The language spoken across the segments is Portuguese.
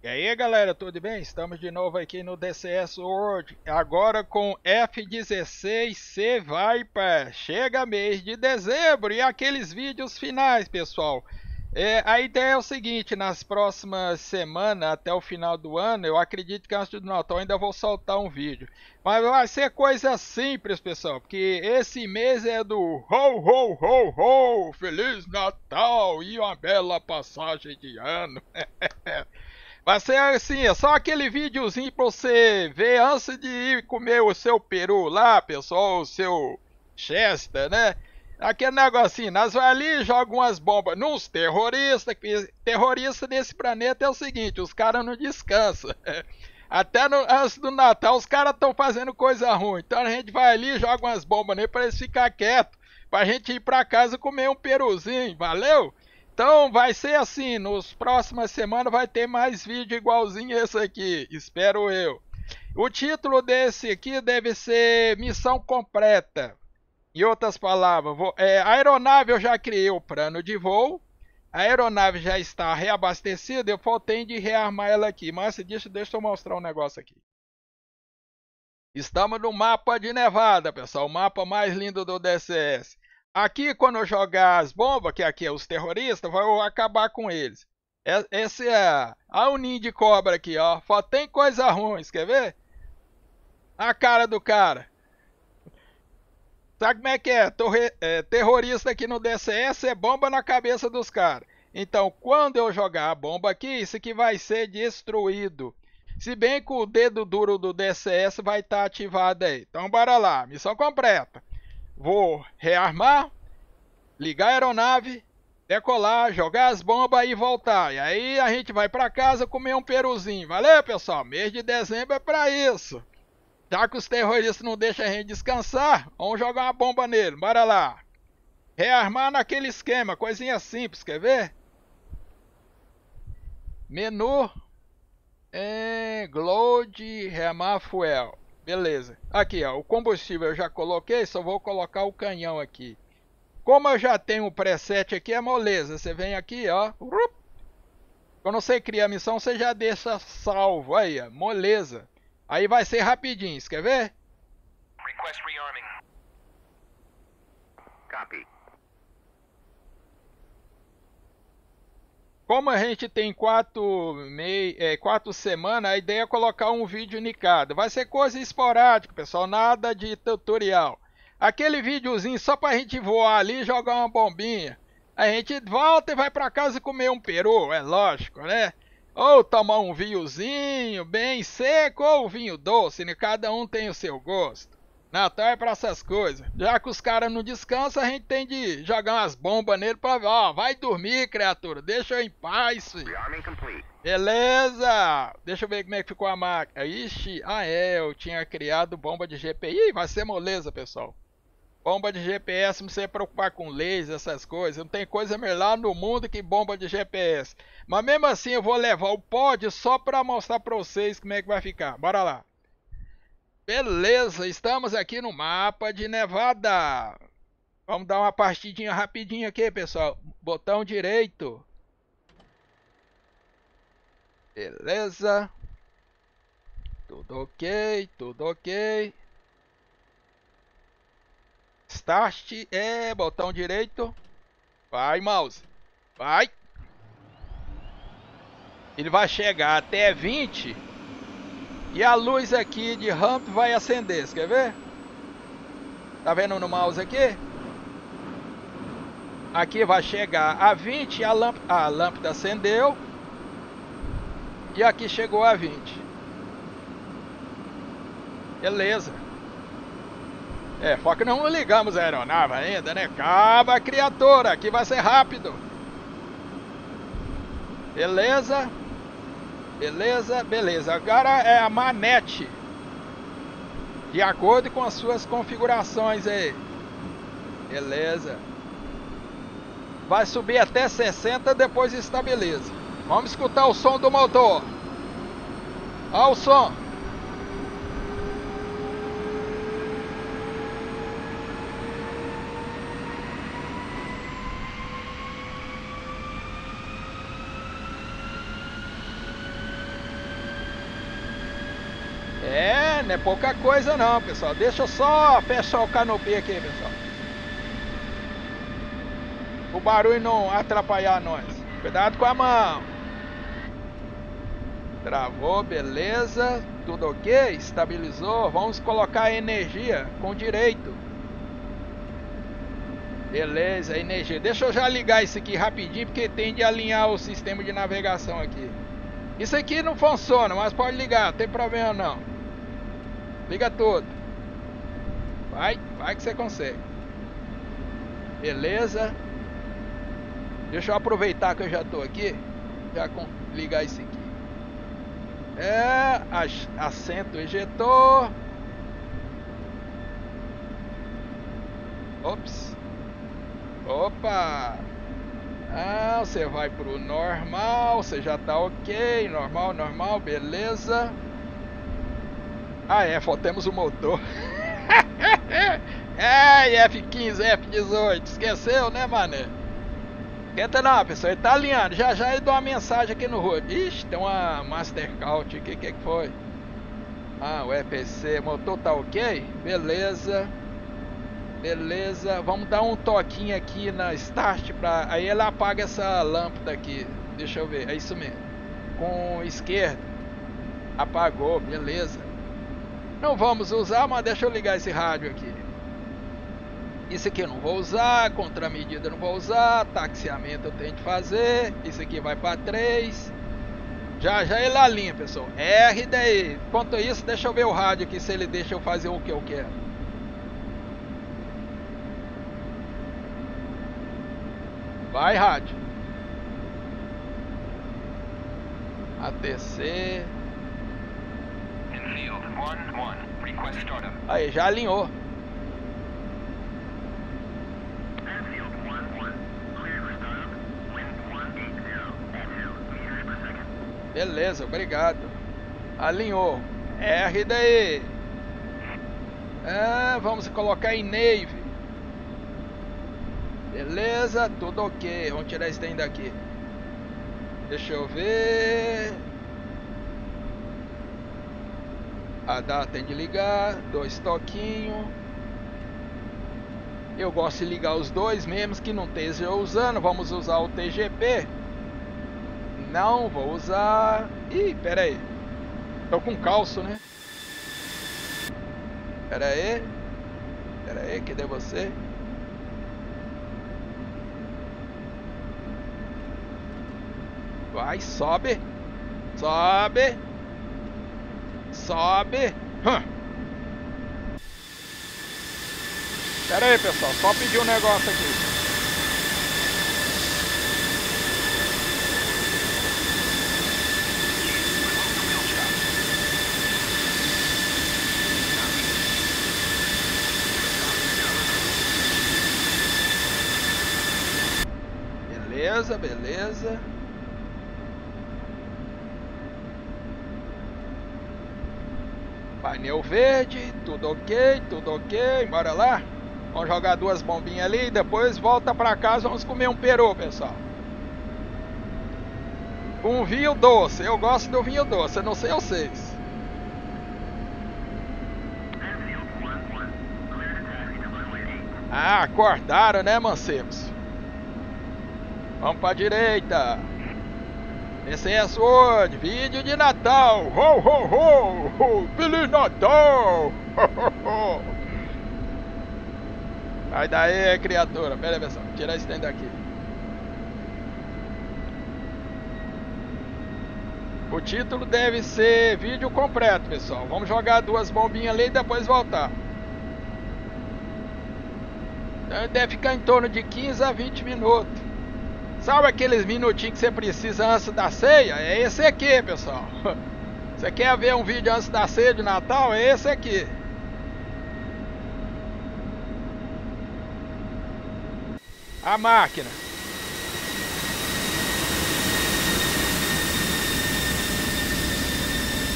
E aí galera, tudo bem? Estamos de novo aqui no DCS World, agora com F16C Viper. Chega mês de dezembro e aqueles vídeos finais, pessoal. É, a ideia é o seguinte, nas próximas semanas, até o final do ano, eu acredito que antes do Natal ainda vou soltar um vídeo. Mas vai ser coisa simples, pessoal, porque esse mês é do ho, ho, ho, ho, Feliz Natal e uma bela passagem de ano. Vai ser assim, é só aquele videozinho pra você ver antes de ir comer o seu peru lá, pessoal, o seu Chester, né? Aquele negocinho, nós vai ali e joga umas bombas nos terroristas, que terrorista nesse planeta é o seguinte, os caras não descansam. Até no, antes do Natal os caras estão fazendo coisa ruim. Então a gente vai ali e joga umas bombas nele pra eles ficar quietos. Pra gente ir pra casa comer um peruzinho, valeu? Então vai ser assim, nos próximas semanas vai ter mais vídeo igualzinho esse aqui, espero eu. O título desse aqui deve ser Missão Completa. Em outras palavras, vou, é, a aeronave eu já criei o plano de voo, a aeronave já está reabastecida, eu faltei de rearmar ela aqui. Mas deixa, deixa eu mostrar um negócio aqui. Estamos no mapa de Nevada, pessoal, o mapa mais lindo do DCS. Aqui, quando eu jogar as bombas, que aqui é os terroristas, vou acabar com eles. Esse é a o ninho de cobra aqui, ó. Só tem coisa ruim, quer ver? A cara do cara. Sabe como é que é? Torre, é? Terrorista aqui no DCS é bomba na cabeça dos caras. Então, quando eu jogar a bomba aqui, isso aqui vai ser destruído. Se bem que o dedo duro do DCS vai estar tá ativado aí. Então, bora lá. Missão completa. Vou rearmar, ligar a aeronave, decolar, jogar as bombas e voltar. E aí a gente vai para casa comer um peruzinho. Valeu, pessoal? Mês de dezembro é para isso. Já que os terroristas não deixam a gente descansar, vamos jogar uma bomba nele. Bora lá. Rearmar naquele esquema, coisinha simples, quer ver? Menu. É, Gload, rearmar fuel. Beleza. Aqui, ó, o combustível eu já coloquei, só vou colocar o canhão aqui. Como eu já tenho o preset aqui, é moleza. Você vem aqui, ó. Quando você cria a missão, você já deixa salvo. Aí, ó, moleza. Aí vai ser rapidinho, quer ver? Request rearming. Como a gente tem quatro, mei, é, quatro semanas, a ideia é colocar um vídeo nicado. Vai ser coisa esporádica, pessoal, nada de tutorial. Aquele videozinho só pra gente voar ali e jogar uma bombinha. A gente volta e vai pra casa comer um peru, é lógico, né? Ou tomar um vinhozinho bem seco ou vinho doce, né? Cada um tem o seu gosto. Natal é pra essas coisas. Já que os caras não descansam, a gente tem de jogar umas bombas nele pra ver. Ó, vai dormir, criatura. Deixa eu em paz, filho. Beleza. Deixa eu ver como é que ficou a máquina. Ixi, ah é, eu tinha criado bomba de GPI. Vai ser moleza, pessoal. Bomba de GPS, não se preocupar com leis, essas coisas. Não tem coisa melhor no mundo que bomba de GPS. Mas mesmo assim, eu vou levar o pod só pra mostrar pra vocês como é que vai ficar. Bora lá. Beleza, estamos aqui no mapa de Nevada. Vamos dar uma partidinha rapidinho aqui, pessoal. Botão direito. Beleza. Tudo ok, tudo ok. Start é botão direito. Vai, mouse. Vai. Ele vai chegar até 20 e a luz aqui de ramp vai acender, você quer ver? Tá vendo no mouse aqui? Aqui vai chegar a 20 a, lâmpada, a lâmpada acendeu. E aqui chegou a 20. Beleza. É, que não ligamos a aeronave ainda, né? Calma, criatura, aqui vai ser rápido. Beleza. Beleza? Beleza. Agora é a manete. De acordo com as suas configurações aí. Beleza. Vai subir até 60, depois estabiliza. Vamos escutar o som do motor. Olha o som. Não é pouca coisa não, pessoal. Deixa eu só fechar o canopy aqui, pessoal. O barulho não atrapalhar nós. Cuidado com a mão. Travou, beleza. Tudo ok? Estabilizou. Vamos colocar energia com direito. Beleza, energia. Deixa eu já ligar isso aqui rapidinho, porque tem de alinhar o sistema de navegação aqui. Isso aqui não funciona, mas pode ligar, não tem problema não. Liga tudo. Vai, vai que você consegue. Beleza. Deixa eu aproveitar que eu já estou aqui. Já com, ligar isso aqui. É, assento ejetor. Ops. Opa. Ah, você vai pro normal, você já tá ok, normal, normal, beleza. Ah é, faltamos o motor. é, F15, F18, esqueceu, né, mané? Esquenta não, pessoal, ele tá alinhando. Já já ele dá uma mensagem aqui no road. Ixi, tem uma Mastercount aqui, o que que foi? Ah, o EPC, motor tá ok? Beleza. Beleza, vamos dar um toquinho aqui na Start pra... Aí ela apaga essa lâmpada aqui. Deixa eu ver, é isso mesmo. Com esquerda. Apagou, beleza. Não vamos usar, mas deixa eu ligar esse rádio aqui. Isso aqui eu não vou usar, contramedida eu não vou usar, taxiamento eu tenho que fazer. Isso aqui vai para 3. Já já ele alinha, pessoal. R daí. Quanto a isso, deixa eu ver o rádio aqui se ele deixa eu fazer o que eu quero. Vai, rádio. ATC. Aí, já alinhou. Beleza, obrigado. Alinhou. R daí. Ah, vamos colocar em Navy. Beleza, tudo ok. Vamos tirar esse daqui. Deixa eu ver. A data tem de ligar. Dois toquinhos. Eu gosto de ligar os dois mesmo que não esteja usando. Vamos usar o TGP. Não vou usar. Ih, pera aí. Tô com calço, né? Pera aí. Pera aí, cadê você? Vai, sobe. Sobe. Sobe. Hum. Pera aí, pessoal. Só pedir um negócio aqui. Beleza, beleza. Painel verde, tudo ok, tudo ok, bora lá. Vamos jogar duas bombinhas ali e depois volta pra casa, vamos comer um peru, pessoal. Um vinho doce, eu gosto do vinho doce, eu não sei vocês. Ah, acordaram, né, mancebos? Vamos pra direita. É Sword, vídeo de Natal! Ho, ho, ho! Feliz Natal! Sai daí, criatura! Pera aí, pessoal, tirar esse dentro daqui. O título deve ser vídeo completo, pessoal. Vamos jogar duas bombinhas ali e depois voltar. Então deve ficar em torno de 15 a 20 minutos. Sabe aqueles minutinhos que você precisa antes da ceia? É esse aqui, pessoal. Você quer ver um vídeo antes da ceia de Natal? É esse aqui. A máquina.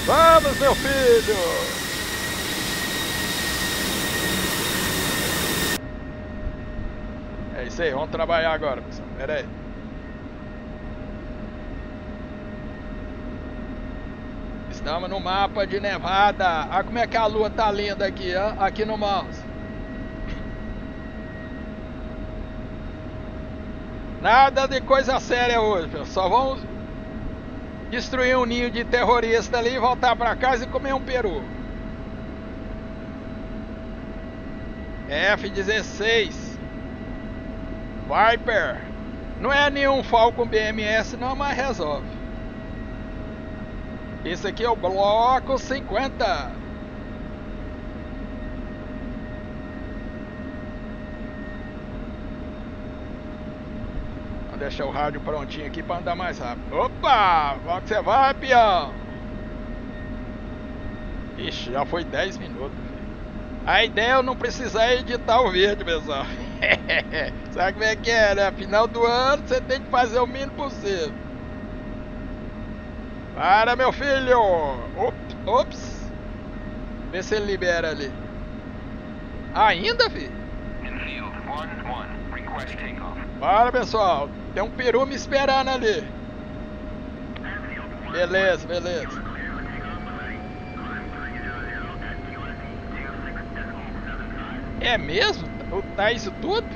Vamos, meu filho! É isso aí, vamos trabalhar agora, pessoal. Pera aí. Estamos no mapa de Nevada. Olha como é que a lua tá linda aqui, ó. Aqui no mouse. Nada de coisa séria hoje, pessoal. Só vamos destruir um ninho de terrorista ali, voltar para casa e comer um peru. F-16 Viper Não é nenhum Falcon BMS não, mas resolve Esse aqui é o Bloco 50 Vou deixar o rádio prontinho aqui para andar mais rápido Opa! Onde você vai, peão? Ixi, já foi 10 minutos a ideia é eu não precisar editar o vídeo, pessoal. Sabe como é que é, né? Final do ano você tem que fazer o mínimo possível. Para, meu filho! Ops! ops. Vê se ele libera ali. Ainda, filho? Para, pessoal. Tem um peru me esperando ali. Beleza, beleza. É mesmo? Tá isso tudo?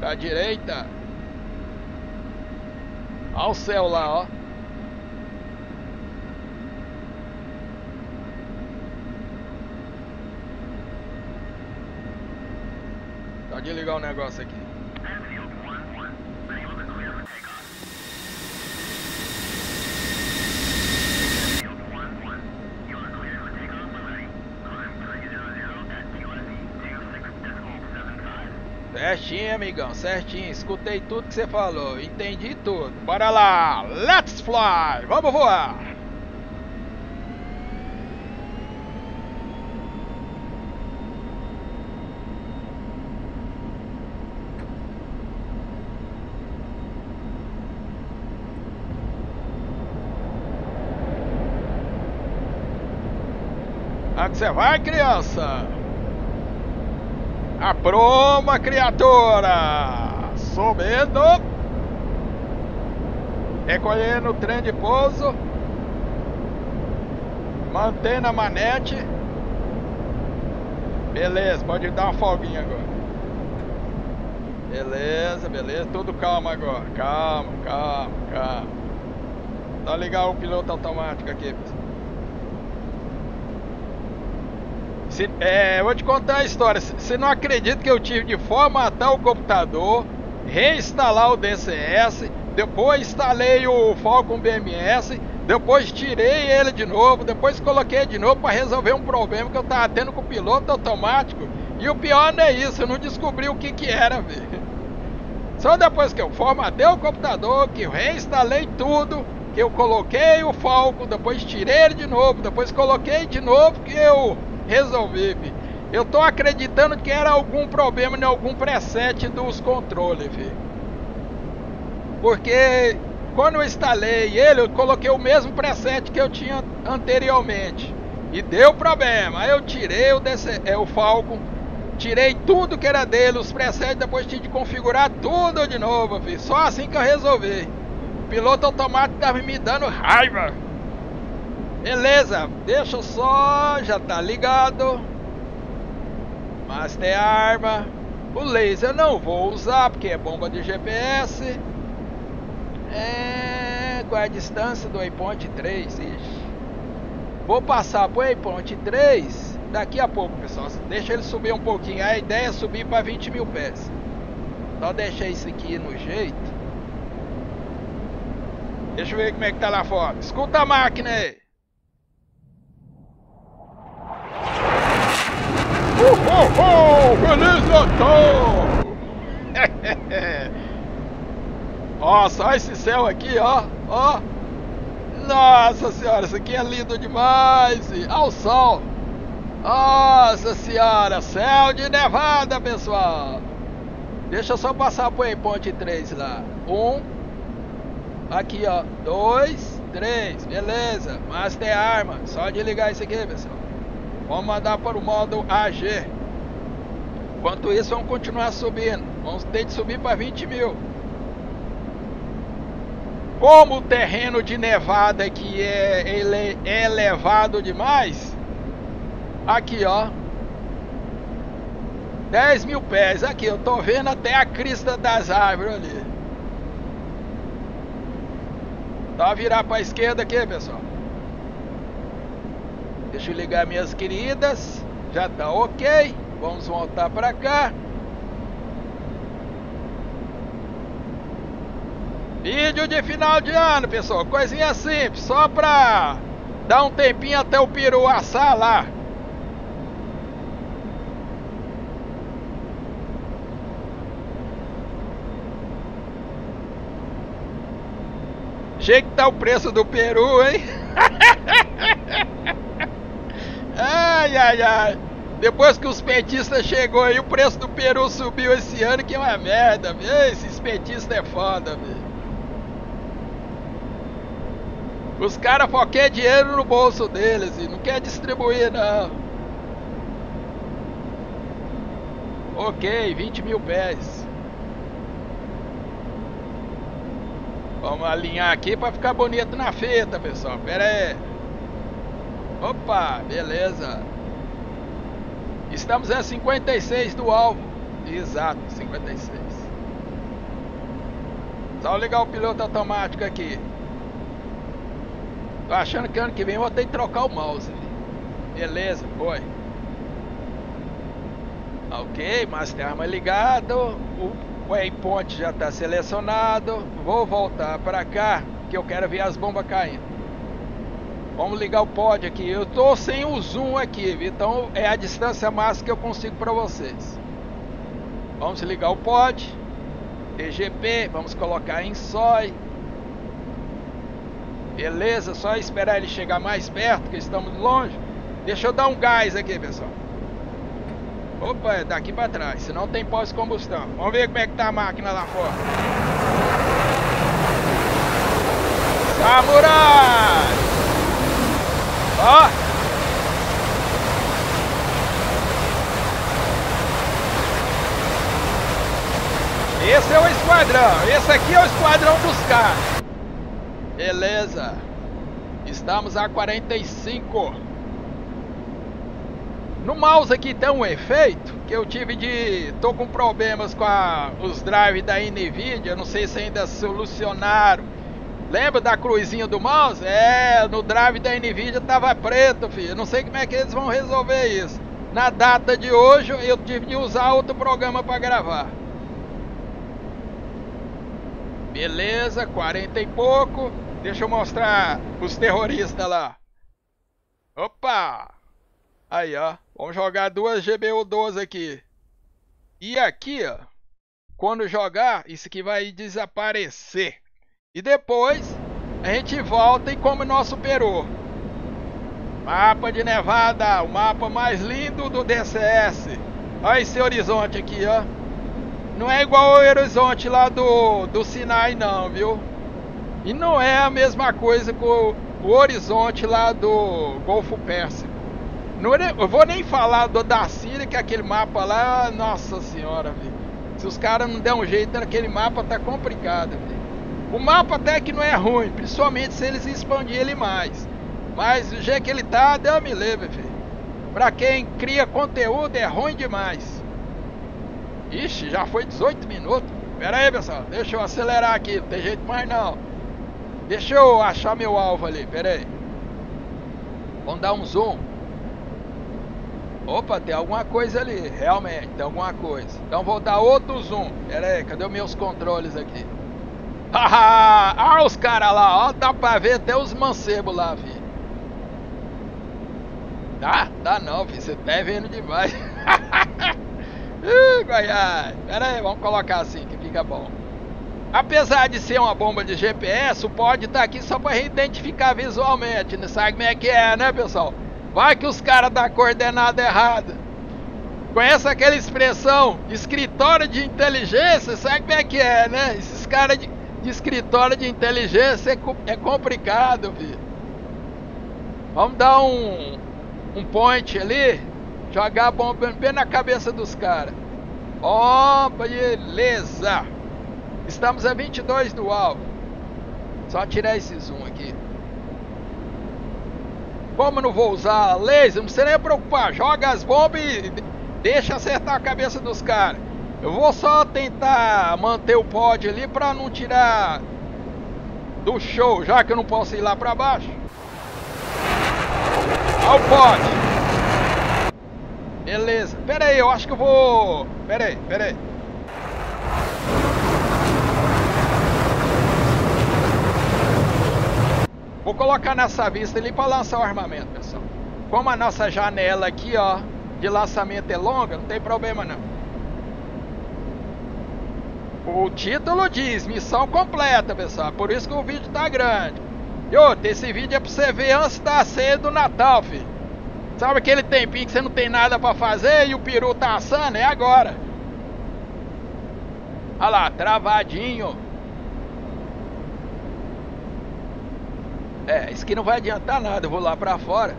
Da direita. Olha o céu lá, ó. Pode ligar o negócio aqui. Certinho, amigão, certinho. Escutei tudo que você falou, entendi tudo. Bora lá, let's fly, vamos voar. Você vai, criança? Aproma, criatura! Subindo! Recolhendo o trem de pouso. Mantendo a manete. Beleza, pode dar uma folguinha agora. Beleza, beleza. Tudo calma agora. Calma, calma, calma. Dá ligar o piloto automático aqui. Se, é, vou te contar a história. Você não acredita que eu tive de formatar o computador, reinstalar o DCS, depois instalei o Falcon BMS, depois tirei ele de novo, depois coloquei de novo para resolver um problema que eu tava tendo com o piloto automático. E o pior não é isso, eu não descobri o que que era, velho. Só depois que eu formatei o computador, que eu reinstalei tudo, que eu coloquei o Falcon, depois tirei ele de novo, depois coloquei de novo, que eu resolver. Eu tô acreditando que era algum problema em algum preset dos controles, filho. Porque quando eu instalei ele, eu coloquei o mesmo preset que eu tinha anteriormente. E deu problema. Aí eu tirei o, DC, é, o Falcon, tirei tudo que era dele, os presets, depois tive de configurar tudo de novo, filho. Só assim que eu resolvi. O piloto automático tava me dando raiva. Beleza, deixa só, já tá ligado. Master arma. O laser não vou usar porque é bomba de GPS. É, qual é a distância do waypoint 3? Ixi. Vou passar pro waypoint 3 daqui a pouco, pessoal. Deixa ele subir um pouquinho. A ideia é subir para 20 mil pés. Só deixa isso aqui no jeito. Deixa eu ver como é que tá lá fora. Escuta a máquina aí. Oh, oh, Feliz Natal! só esse céu aqui, ó, ó. Nossa senhora, isso aqui é lindo demais. Olha o sol. Nossa senhora, céu de nevada, pessoal. Deixa eu só passar por aí, ponte 3 lá. Um. Aqui, ó. Dois, três. Beleza. Master arma. Só de ligar isso aqui, pessoal. Vamos mandar para o modo AG. Enquanto isso, vamos continuar subindo. Vamos ter de subir para 20 mil. como o terreno de nevada aqui é, ele é elevado demais, aqui ó, 10 mil pés, aqui eu tô vendo até a crista das árvores ali. Tá virar para a esquerda aqui, pessoal. Deixa eu ligar minhas queridas. Já tá ok. Vamos voltar para cá. Vídeo de final de ano, pessoal. Coisinha simples, só pra dar um tempinho até o peru assar lá. Chega que tá o preço do peru, hein? ai, ai, ai. Depois que os petistas chegou aí, o preço do peru subiu esse ano, que é uma merda, viu? Esses petistas é foda, velho. Os caras só querem dinheiro no bolso deles e não quer distribuir, não. Ok, 20 mil pés. Vamos alinhar aqui para ficar bonito na fita, pessoal. Pera aí. Opa, beleza. Estamos a 56 do alvo. Exato, 56. Só ligar o piloto automático aqui. Tô achando que ano que vem eu vou ter que trocar o mouse. Beleza, foi. Ok, Master Arma ligado. O waypoint já está selecionado. Vou voltar para cá que eu quero ver as bombas caindo. Vamos ligar o pod aqui. Eu tô sem o zoom aqui, então é a distância máxima que eu consigo para vocês. Vamos ligar o pod. TGP, vamos colocar em SOI. Beleza, só esperar ele chegar mais perto, que estamos longe. Deixa eu dar um gás aqui, pessoal. Opa, é daqui para trás, senão tem pós-combustão. Vamos ver como é que tá a máquina lá fora. Samurai! Ó! Esse é o esquadrão, esse aqui é o esquadrão dos. Beleza. Estamos a 45. No mouse aqui tem um efeito que eu tive de... Tô com problemas com a... os drives da NVIDIA, não sei se ainda solucionaram. Lembra da cruzinha do mouse? É, no drive da NVIDIA tava preto, filho. Não sei como é que eles vão resolver isso. Na data de hoje eu tive de usar outro programa para gravar. Beleza, 40 e pouco. Deixa eu mostrar os terroristas lá. Opa! Aí, ó. Vamos jogar duas GBU-12 aqui. E aqui, ó. Quando jogar, isso aqui vai desaparecer. E depois, a gente volta e come nosso peru. Mapa de Nevada, o mapa mais lindo do DCS. Olha esse horizonte aqui, ó. Não é igual ao horizonte lá do, do Sinai, não, viu? E não é a mesma coisa com o horizonte lá do Golfo Pérsico. Não, eu vou nem falar do da Síria, que é aquele mapa lá, nossa senhora, velho. Se os caras não der um jeito naquele mapa, tá complicado, velho. O mapa até que não é ruim, principalmente se eles expandirem ele mais. Mas do jeito que ele tá, Deus me leve, velho. Pra quem cria conteúdo é ruim demais. Ixi, já foi 18 minutos. Pera aí, pessoal, deixa eu acelerar aqui, não tem jeito mais não. Deixa eu achar meu alvo ali, pera aí. Vamos dar um zoom. Opa, tem alguma coisa ali, realmente, tem alguma coisa. Então vou dar outro zoom. Pera aí, cadê meus controles aqui? Haha, ah, os caras lá, ó, dá pra ver até os mancebos lá, filho. Dá? Dá não, filho, você tá vendo demais. uh, Goiás. Pera aí, vamos colocar assim que fica bom. Apesar de ser uma bomba de GPS, pode estar tá aqui só para identificar visualmente, né? Sabe como é que é, né, pessoal? Vai que os caras dão coordenada errada. Conhece aquela expressão escritório de inteligência? Sabe como é que é, né? Esses caras de, de, escritório de inteligência é, é complicado, filho. Vamos dar um, um point ali, jogar a bomba bem na cabeça dos caras. Ó, beleza! Estamos a 22 do alvo. Só tirar esse zoom aqui. Como eu não vou usar laser, não precisa nem preocupar. Joga as bombas e deixa acertar a cabeça dos caras. Eu vou só tentar manter o pod ali pra não tirar do show, já que eu não posso ir lá pra baixo. Olha o pod. Beleza. Pera aí, eu acho que eu vou... Pera aí, pera aí. Vou colocar nessa vista ali para lançar o armamento, pessoal. Como a nossa janela aqui, ó, de lançamento é longa, não tem problema não. O título diz missão completa, pessoal. Por isso que o vídeo tá grande. E outro, esse vídeo é pra você ver antes da ceia do Natal, filho. Sabe aquele tempinho que você não tem nada pra fazer e o peru tá assando? É agora. Olha lá, travadinho. É, isso aqui não vai adiantar nada, eu vou lá pra fora.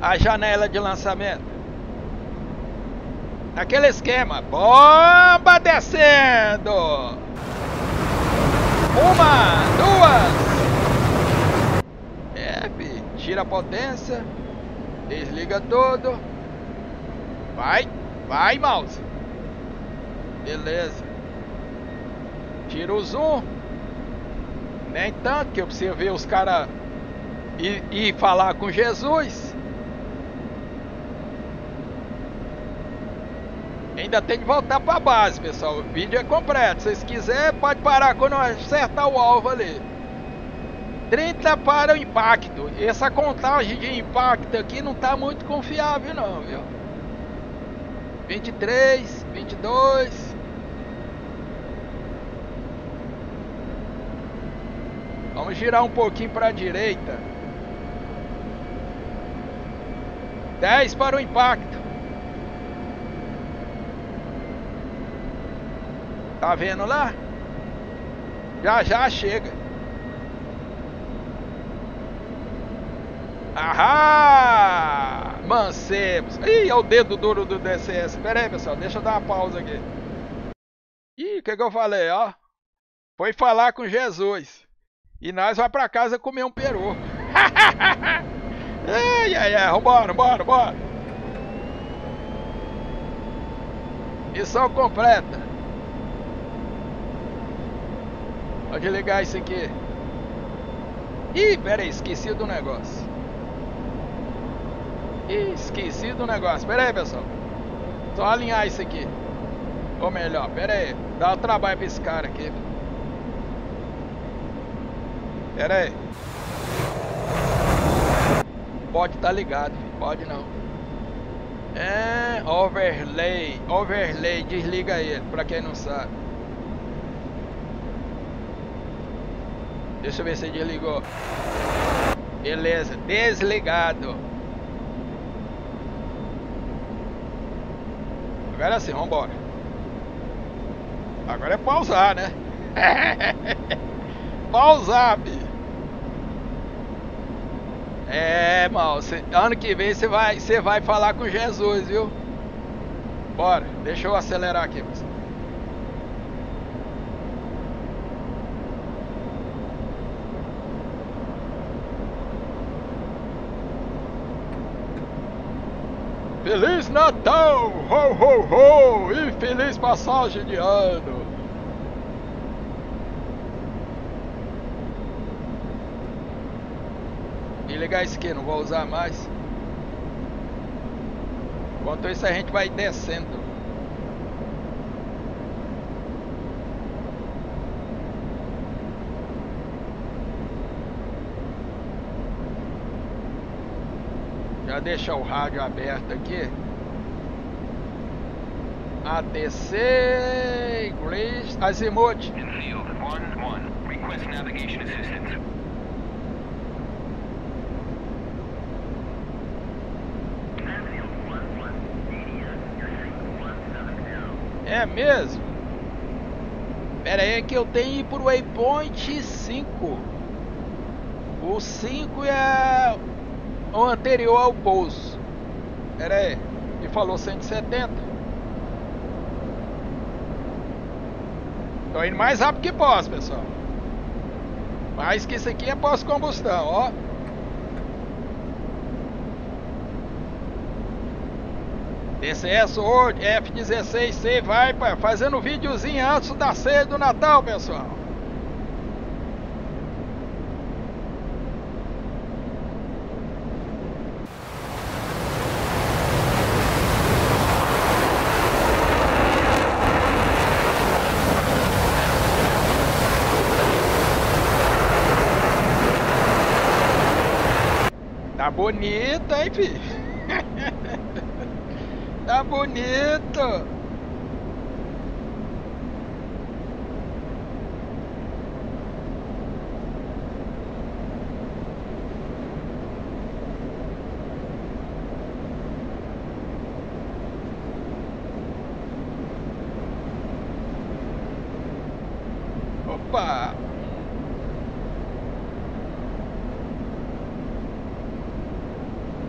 A janela de lançamento. Aquele esquema. Bomba descendo. Uma, duas. F, tira a potência. Desliga tudo. Vai, vai, mouse. Beleza. Tira o zoom. Nem tanto que eu preciso ver os caras e, e falar com Jesus. Ainda tem que voltar para a base, pessoal. O vídeo é completo. Se vocês quiserem, pode parar quando acertar o alvo ali. 30 para o impacto. Essa contagem de impacto aqui não está muito confiável não, viu? 23, 22. Vamos girar um pouquinho para a direita. 10 para o impacto. Tá vendo lá? Já já chega. Ahá! Mancebos. Ih, é o dedo duro do DCS. Pera aí, pessoal. Deixa eu dar uma pausa aqui. Ih, o que, que eu falei, ó? Foi falar com Jesus. E nós vai pra casa comer um peru. ai, ai, ai, vambora, vambora, vambora. Missão completa. Pode ligar isso aqui. Ih, pera aí, esqueci do negócio. Ih, esqueci do negócio. Pera aí, pessoal. Só alinhar isso aqui. Ou melhor, pera aí. Dá um trabalho pra esse cara aqui. Pera aí. Pode tá ligado, pode não. É, overlay, overlay, desliga ele, pra quem não sabe. Deixa eu ver se desligou. Beleza, desligado. Agora sim, vambora. Agora é pausar, né? pausar, bicho. É, mal, cê, ano que vem você vai, você vai falar com Jesus, viu? Bora, deixa eu acelerar aqui, pessoal. Feliz Natal! Ho, ho, ho! E feliz passagem de ano! ligar isso aqui, não vou usar mais. Enquanto isso a gente vai descendo. Já deixa o rádio aberto aqui. ATC, Grace, Azimuth. Infield 1-1, request navigation assistance. É mesmo? Pera aí que eu tenho por waypoint 5. O 5 é o anterior ao pouso. Pera aí. E falou 170. Tô indo mais rápido que posso, pessoal. Mais que isso aqui é pós-combustão, ó. DCS World F16C Viper fazendo videozinho antes da ceia do Natal, pessoal. Bonita, hein, filho? tá bonito! Opa!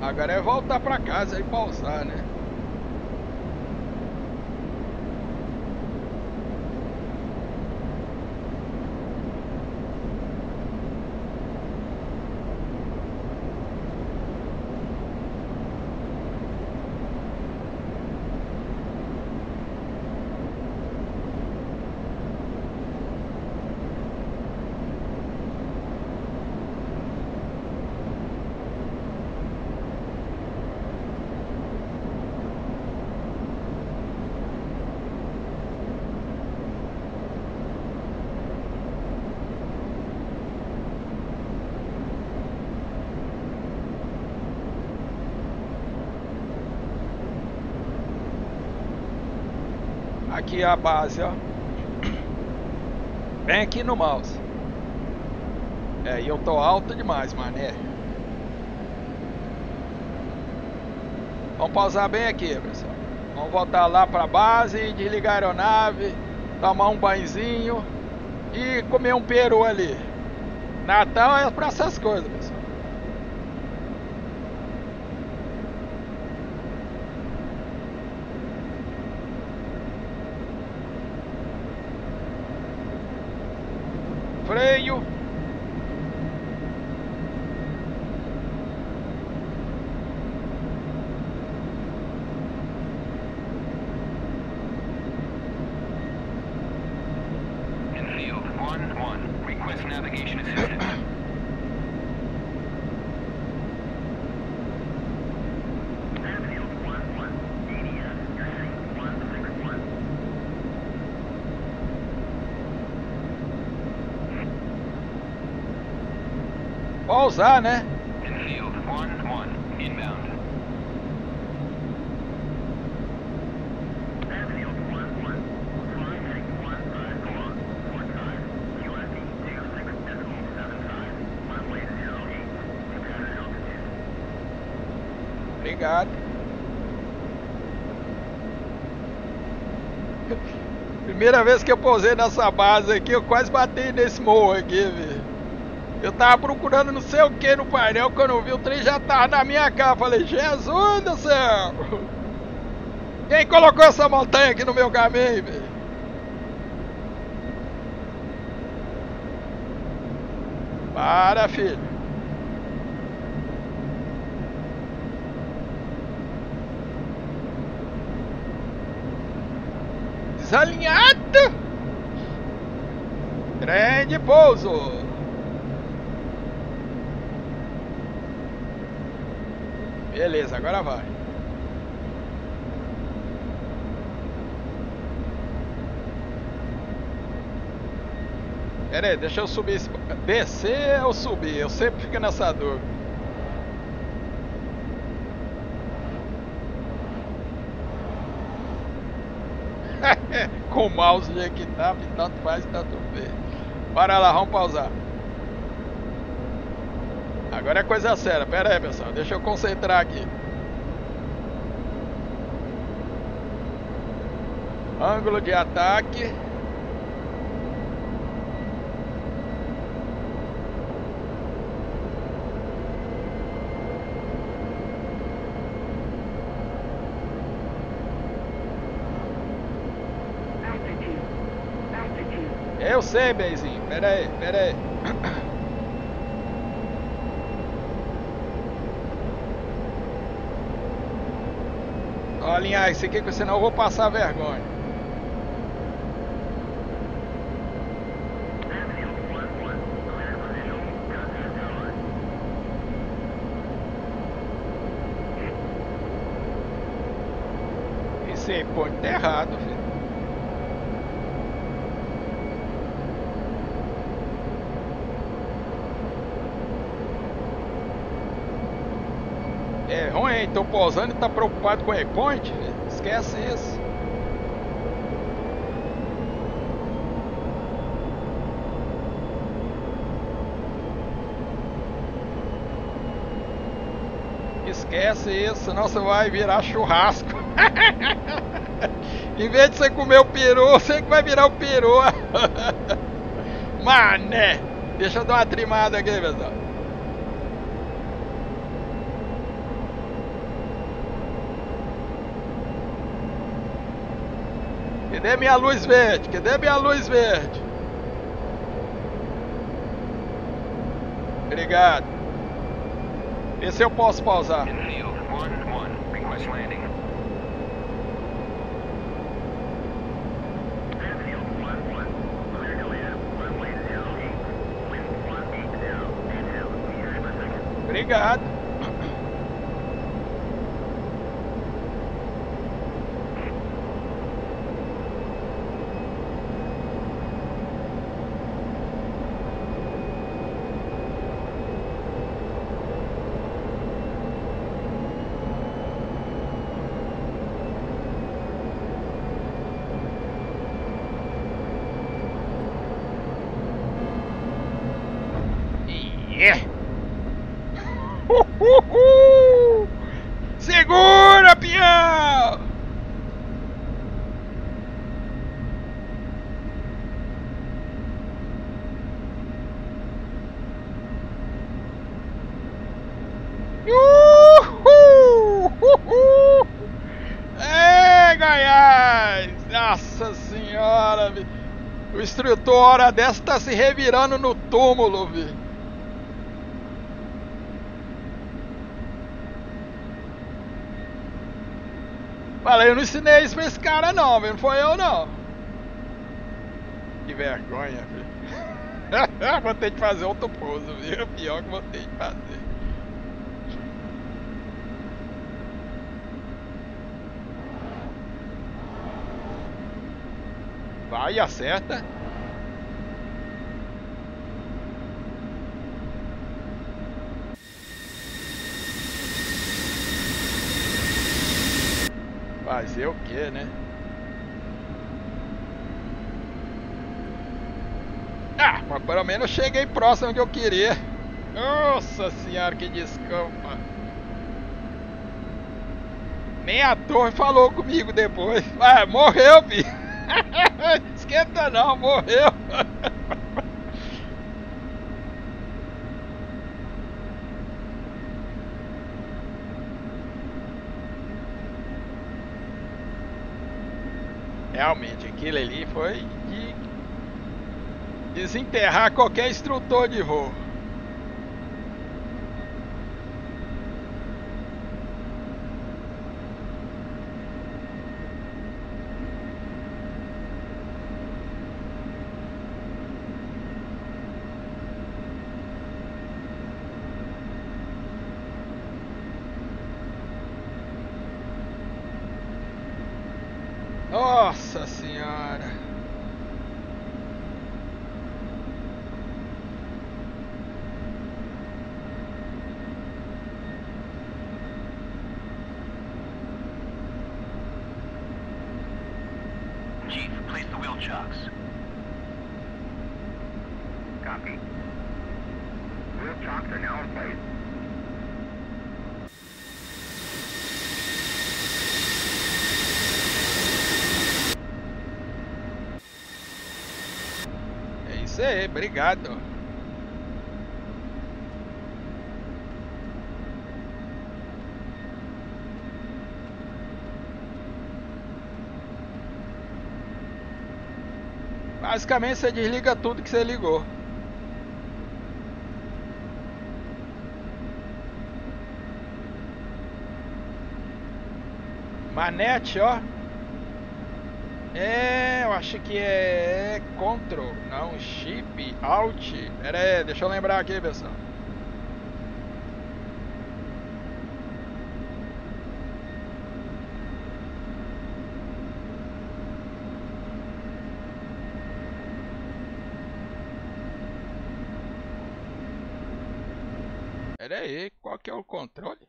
Agora é voltar pra casa e pausar, né? Aqui a base, ó. Bem aqui no mouse. É, e eu tô alto demais, mané. Vamos pausar bem aqui, pessoal. Vamos voltar lá pra base, desligar a aeronave, tomar um banhozinho e comer um peru ali. Natal é pra essas coisas, pessoal. freio. Enfield 1-1. Request navigation assistance. Pausar, né? Enfield 1-1. Inbound. Obrigado. Primeira vez que eu pousei nessa base aqui, eu quase bati nesse morro aqui, velho. Eu tava procurando não sei o que no painel, quando eu vi o trem já tava na minha cara. Falei, Jesus do céu! Quem colocou essa montanha aqui no meu caminho, velho? Para, filho. Desalinhado! Trem de pouso! Beleza, agora vai. Pera aí, deixa eu subir esse... Descer ou subir? Eu sempre fico nessa dúvida. Com o mouse aqui tá, tanto faz, tanto fez. Bora lá, vamos pausar. Agora é coisa séria. Pera aí, pessoal. Deixa eu concentrar aqui. Ângulo de ataque. Eu sei, Benzinho. Pera aí, pera aí. Alinhar isso aqui, que senão eu vou passar vergonha. Esse aí, ponto tá errado, filho. É ruim, hein? Tô pousando e tá preocupado com o waypoint? Esquece isso. Esquece isso, senão você vai virar churrasco. em vez de você comer o peru, você que vai virar o peru. Mané! Deixa eu dar uma trimada aqui, pessoal. Cadê minha luz verde? Cadê minha luz verde? Obrigado. Vê se eu posso pausar. Infield 1-1. Request landing. Obrigado. Yeah. Uhul! Segura, peão! Uhul! Uhul! É, Goiás! Nossa senhora, vi. o instrutor, hora dessa, tá se revirando no túmulo, vi. Falei, eu não ensinei isso pra esse cara não, viu? não foi eu não. Que vergonha, filho. vou ter que fazer outro pouso, viu? Pior que vou ter que fazer. Vai, acerta. Fazer o que, né? Ah, mas pelo menos cheguei próximo que eu queria. Nossa senhora, que desculpa. Nem a torre falou comigo depois. Ah, morreu, filho. Esquenta não, morreu. Realmente, aquilo ali foi de desenterrar qualquer instrutor de voo. Nossa senhora. Aí, obrigado. Basicamente você desliga tudo que você ligou. Manete, ó. É, acho que é Control, não, Chip, Alt. Pera aí, deixa eu lembrar aqui, pessoal. Pera aí, qual que é o controle?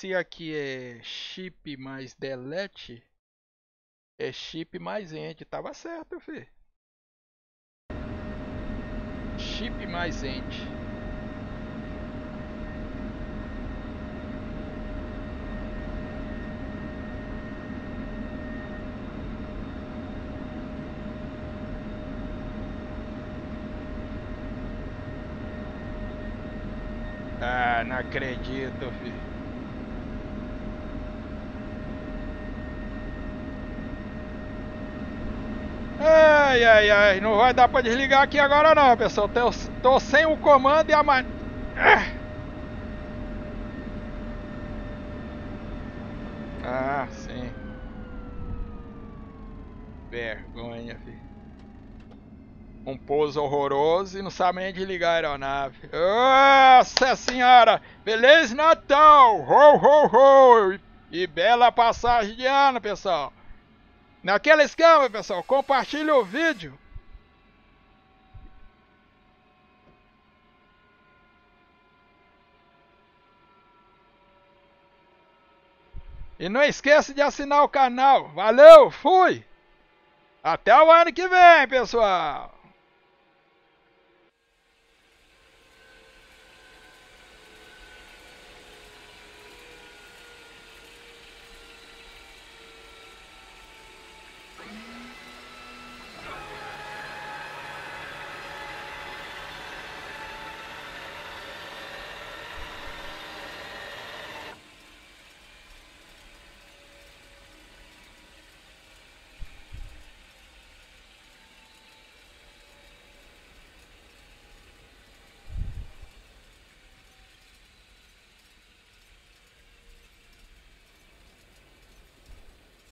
Se aqui é chip mais delete, é chip mais end. Tava certo, fi. Chip mais end. Ah, não acredito, filho. Ai, ai, ai, não vai dar pra desligar aqui agora não, pessoal. Tô, tô sem o comando e a man... Ah, sim. Vergonha, filho. Um pouso horroroso e não sabe nem desligar a aeronave. Nossa senhora! Feliz Natal! Ho, ho, ho! E bela passagem de ano, pessoal! Naquele esquema, pessoal, compartilhe o vídeo. E não esqueça de assinar o canal. Valeu, fui! Até o ano que vem, pessoal!